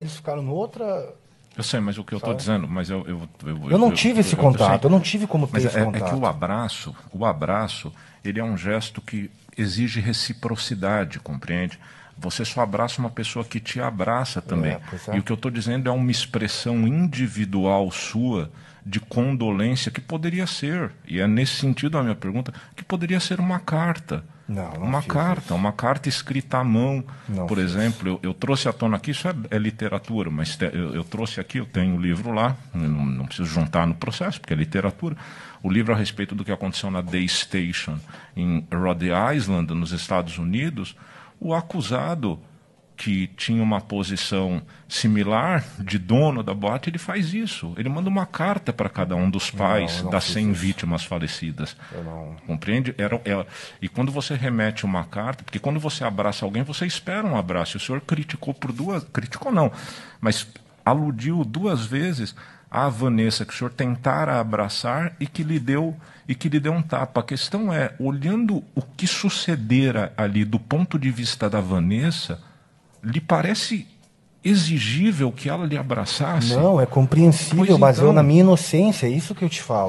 Eles ficaram no outra. Eu sei, mas o que eu estou dizendo, mas eu. Eu, eu, eu não tive esse contato, eu, não tive como ter mas esse é, contato. É que o abraço, o abraço, ele é um gesto que exige reciprocidade, compreende? Você só abraça uma pessoa que te abraça também. É, é. E o que eu estou dizendo é uma expressão individual sua de condolência que poderia ser, e é nesse sentido a minha pergunta, que poderia ser uma carta. Não, não uma carta, isso. uma carta escrita à mão, não por exemplo. Eu, eu, trouxe à tona aqui, isso é, é literatura, mas te, eu, eu, trouxe aqui, eu tenho o um livro lá, não, não, preciso juntar no processo, porque é literatura. O livro a respeito do que aconteceu na Day Station em Rhode Island, nos Estados Unidos, o acusado que tinha uma posição similar de dono da boate, ele faz isso. Ele manda uma carta para cada um dos pais não, das 100 isso. vítimas falecidas. Compreende? Era, era, e quando você remete uma carta, porque quando você abraça alguém, você espera um abraço. O senhor criticou por duas. Criticou não, mas aludiu duas vezes a Vanessa que o senhor tentara abraçar e que lhe deu e que lhe deu um tapa. A questão é, olhando o que sucedera ali do ponto de vista da Vanessa, lhe parece exigível que ela lhe abraçasse? Não, é compreensível, pois mas então... eu na minha inocência, é isso que eu te falo.